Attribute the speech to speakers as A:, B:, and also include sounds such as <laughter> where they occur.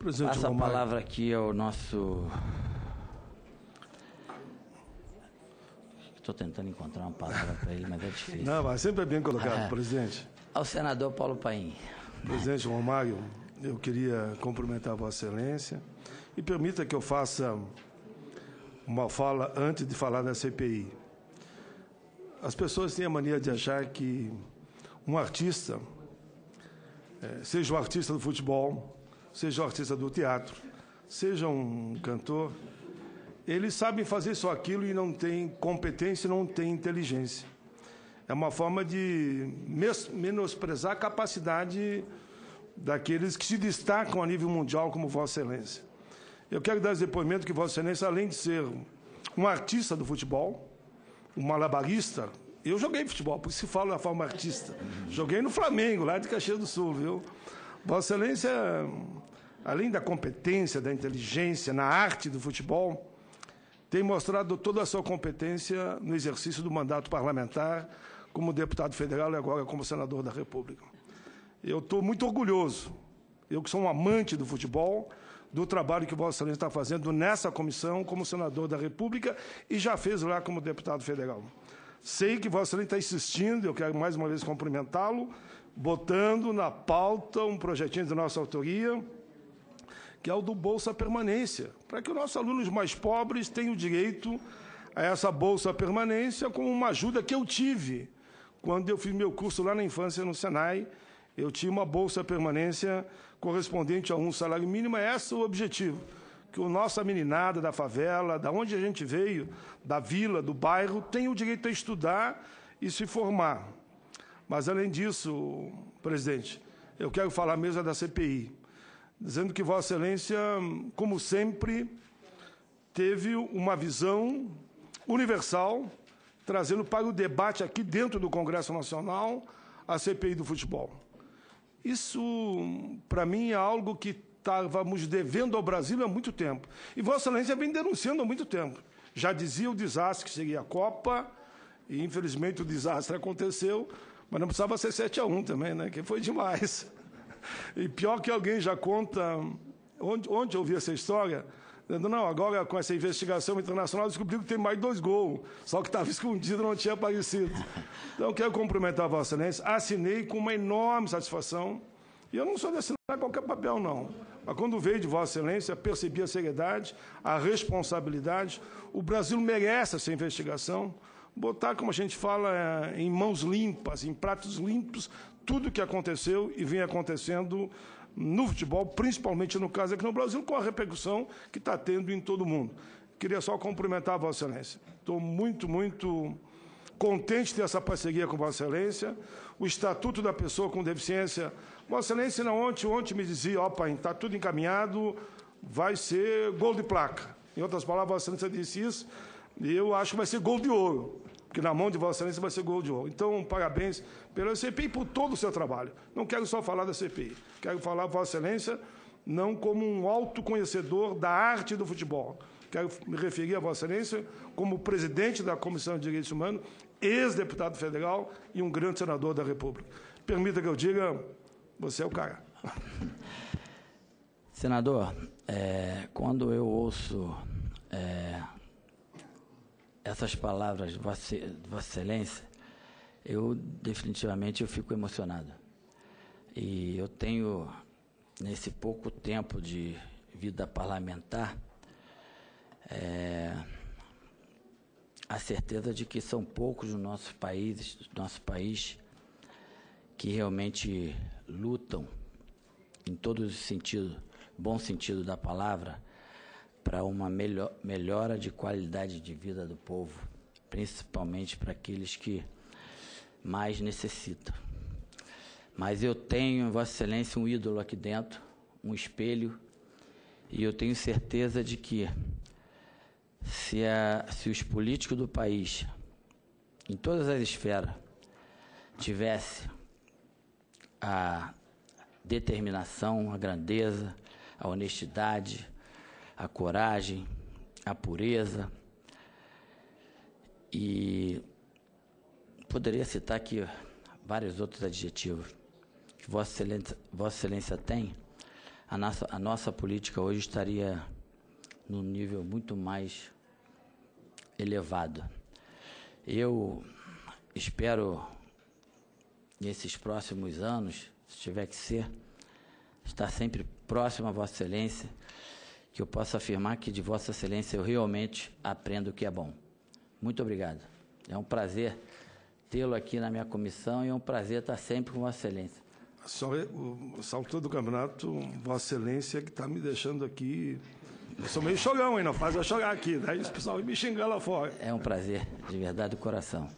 A: Presidente
B: Passa a
A: Romário.
B: palavra aqui ao nosso. Estou tentando encontrar uma palavra para ele, mas é difícil.
A: Não, mas sempre é bem colocado,
B: Ah. <laughs>
A: presidente.
B: Ao senador Paulo Paim.
A: Presidente Romário, eu queria cumprimentar Vossa Excelência e permita que eu faça uma fala antes de falar da CPI. As pessoas têm a mania de achar que um artista, eh, seja um artista do futebol, seja um artista do teatro, seja um cantor, eles sabem fazer só aquilo e não têm competência, não têm inteligência. É uma forma de menosprezar a capacidade daqueles que se destacam a nível mundial como Vossa Excelência. Eu quero dar esse depoimento que Vossa Excelência, além de ser um artista do futebol, um malabarista, eu joguei futebol, por isso se fala da forma artista. Joguei no Flamengo, lá de Caxias do Sul, viu? Vossa Excelência, além da competência, da inteligência na arte do futebol, tem mostrado toda a sua competência no exercício do mandato parlamentar como deputado federal e agora como senador da República. Eu estou muito orgulhoso, eu que sou um amante do futebol, do trabalho que Vossa Excelência está fazendo nessa comissão como senador da República e já fez lá como deputado federal. Sei que Vossa Excelência está insistindo, eu quero mais uma vez cumprimentá-lo, botando na pauta um projetinho de nossa autoria, que é o do Bolsa Permanência, para que os nossos alunos mais pobres tenham direito a essa Bolsa Permanência como uma ajuda que eu tive quando eu fiz meu curso lá na infância no Senai. Eu tinha uma Bolsa Permanência correspondente a um salário mínimo, é esse o objetivo, que a nossa meninada da favela, da onde a gente veio, da vila, do bairro, tenha o direito a estudar e se formar. Mas, além disso, presidente, eu quero falar mesmo da CPI dizendo que Vossa Excelência, como sempre, teve uma visão universal, trazendo para o debate aqui dentro do Congresso Nacional a CPI do futebol. Isso, para mim, é algo que estávamos devendo ao Brasil há muito tempo. E Vossa Excelência vem denunciando há muito tempo. Já dizia o desastre que seria a Copa, e infelizmente o desastre aconteceu, mas não precisava ser 7 a 1 também, né? Que foi demais. E pior que alguém já conta, onde, onde eu vi essa história, não, agora com essa investigação internacional descobriu que tem mais dois gols, só que estava <laughs> escondido, não tinha aparecido. Então, quero cumprimentar a Vossa Excelência, assinei com uma enorme satisfação, e eu não sou de assinar qualquer papel, não. Mas quando veio de Vossa Excelência, percebi a seriedade, a responsabilidade. O Brasil merece essa investigação. Botar, como a gente fala, eh, em mãos limpas, em pratos limpos, tudo o que aconteceu e vem acontecendo no futebol, principalmente no caso aqui no Brasil, com a repercussão que está tendo em todo o mundo. Queria só cumprimentar a Vossa Excelência. Estou muito, muito contente de ter essa parceria com Vossa Excelência. O Estatuto da Pessoa com Deficiência. Vossa Excelência, não, ontem, ontem me dizia, ó, pai, está tudo encaminhado, vai ser gol de placa. Em outras palavras, Vossa Excelência disse isso, e eu acho que vai ser gol de ouro, porque na mão de Vossa Excelência vai ser gol de ouro. Então, parabéns pela CPI e por todo o seu trabalho. Não quero só falar da CPI, quero falar, Vossa Excelência, não como um alto conhecedor da arte do futebol. Quero me referir a Vossa Excelência como presidente da Comissão de Direitos Humanos, ex-deputado federal e um grande senador da República. Permita que eu diga, você é o cara.
B: Senador, é, quando eu ouço é, essas palavras Vossa, Excelência, eu definitivamente eu fico emocionado. E eu tenho, nesse pouco tempo de vida parlamentar, é, a certeza de que são poucos no nosso país, do nosso país, que realmente lutam em todos os sentidos, bom sentido da palavra, para uma melhor, melhora de qualidade de vida do povo, principalmente para aqueles que mais necessitam. Mas eu tenho, Vossa Excelência, um ídolo aqui dentro, um espelho, e eu tenho certeza de que se, a, se os políticos do país, em todas as esferas, tivesse a determinação, a grandeza, a honestidade, a coragem, a pureza. E poderia citar aqui vários outros adjetivos que Vossa Excelência, Vossa Excelência tem, a nossa, a nossa política hoje estaria num nível muito mais elevado. Eu espero, nesses próximos anos, se tiver que ser, estar sempre próximo a Vossa Excelência, que eu possa afirmar que de Vossa Excelência eu realmente aprendo o que é bom. Muito obrigado. É um prazer tê-lo aqui na minha comissão e é um prazer estar sempre com Vossa Excelência.
A: Só o salto do campeonato, Vossa Excelência, que está me deixando aqui. Eu sou meio chogão, hein? Não faz eu chorar aqui. Daí o pessoal me xingando lá fora.
B: É um prazer, de verdade do coração.